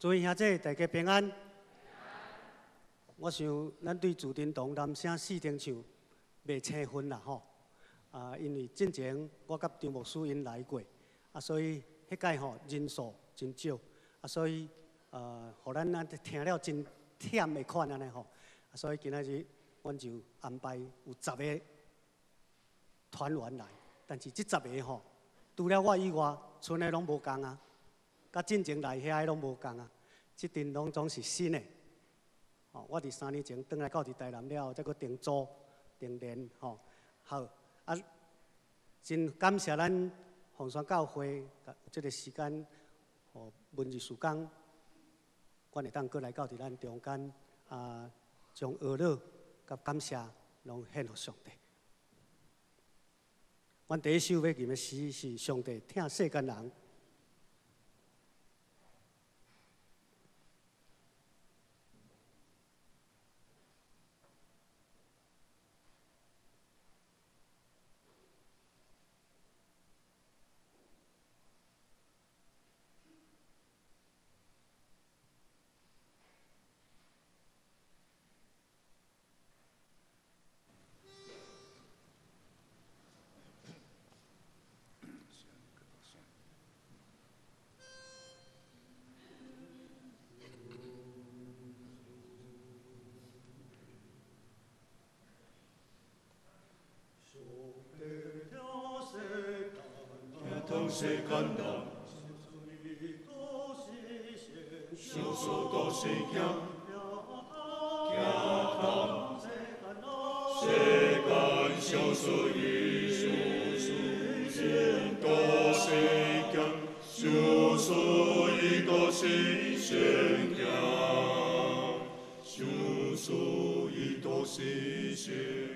诸位兄弟，大家平安。我想，咱对朱振东男声四重唱未差分啦吼。啊，因为之前我甲张牧师因来过，啊，所以迄届吼人数真少，啊，所以呃，互咱啊听了真忝的款安尼吼。啊，所以今仔日，阮就安排有十个团员来，但是即十个吼，除了我以外，剩的拢无共啊。甲进前来遐个拢无共啊，即阵拢总是新的。吼，我伫三年前倒来到伫台南了后，再搁订组、订连，吼，好啊，真感谢咱红山教会，即个时间，吼，文艺时间，我会当过来到伫咱中间，啊，将娱乐甲感谢拢献互上帝。阮第一首要念的诗是上帝听世间人。世间人，少数都是行，行通世间少数一数数人都是行，少数一都是行，少数一都是行。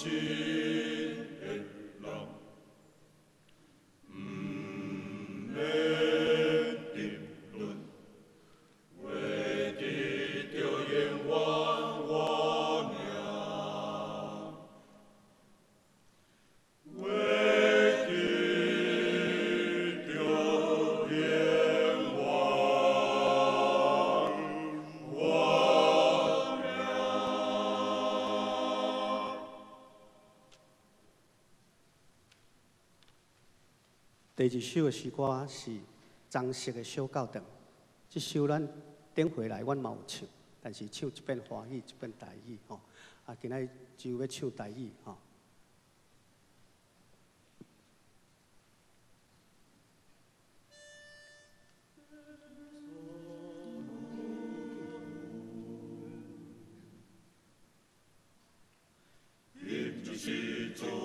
일하신 第二首的诗歌是张色的小教堂，这首咱顶回来阮嘛有唱，但是唱一遍华语，一遍台语吼。啊，今仔就要唱台语吼。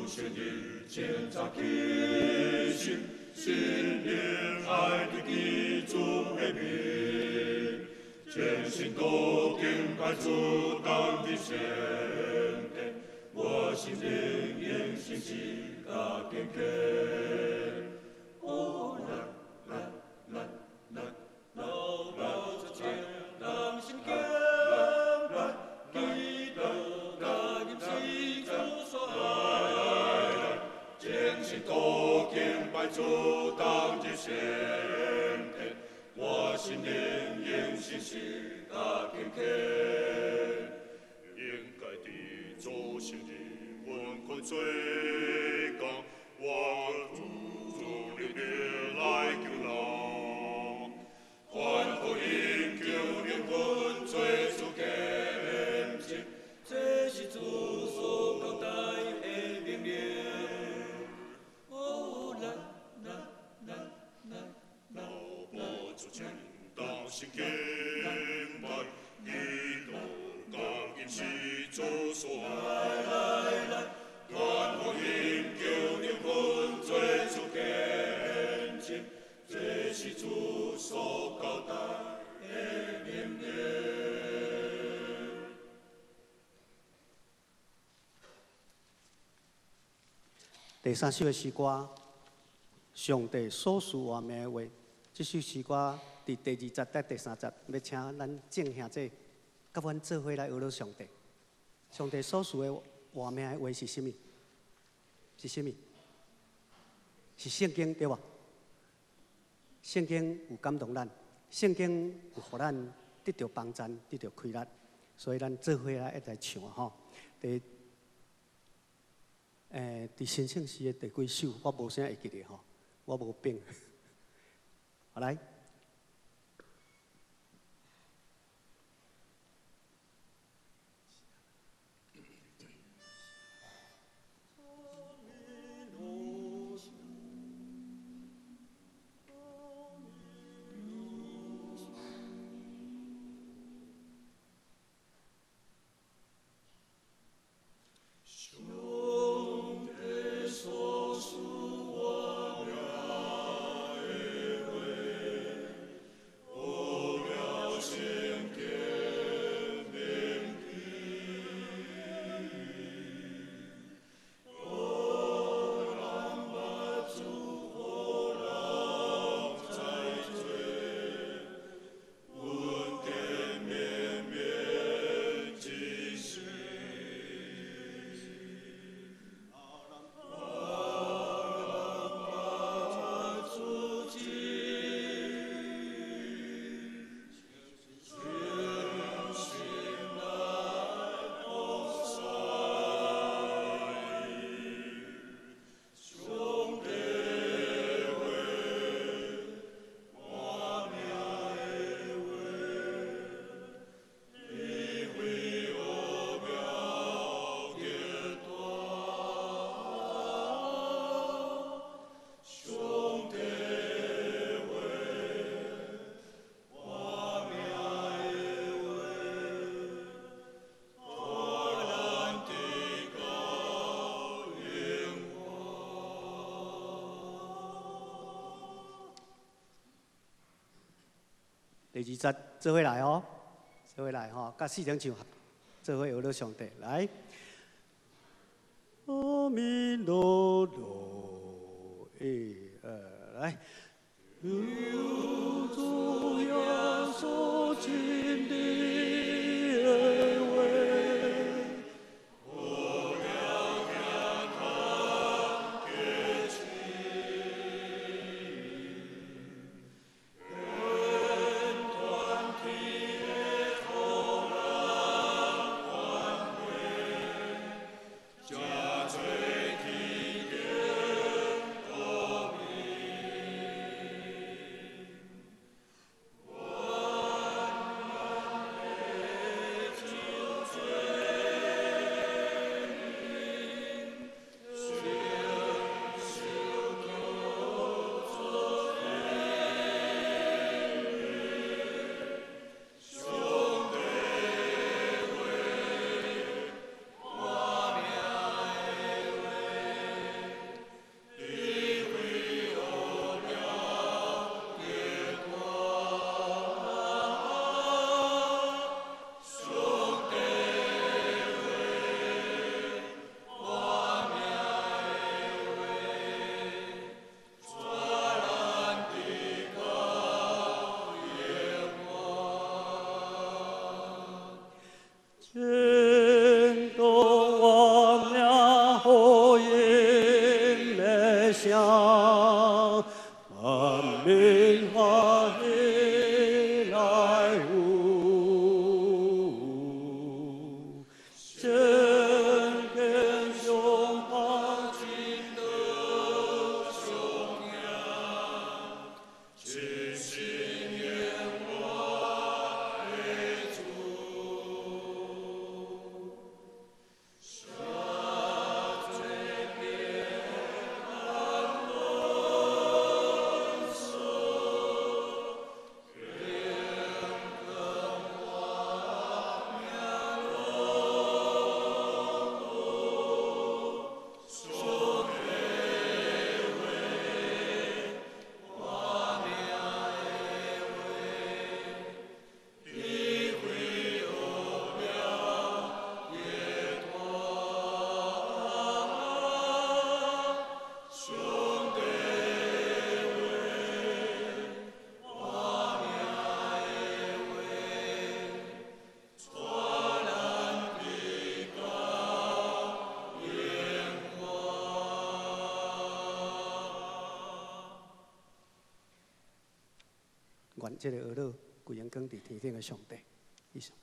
新年前早起，新年爱的地主的名，全心都敬拜主当的圣殿，我心灵言信心大天天。最高，我主你别来救老，第三首的诗歌，上帝所赐我们的话，这首诗歌伫第二节到第三节，要请咱正兄这甲阮做伙来学了上帝。上帝所赐的话命的话是什么？是什么？是圣经对吧？圣经有感动咱，圣经有互咱得到帮助，得到开力，所以咱做伙来一直唱吼。第诶，伫新圣诗的第几首，我无啥会记得吼，我无变。好来，第二节做回来哦，做回来吼，甲四声唱，做伙学了上帝来。阿弥陀罗，一二来。有主耶稣亲的愿这个儿女归荣光伫天顶的上帝，以上。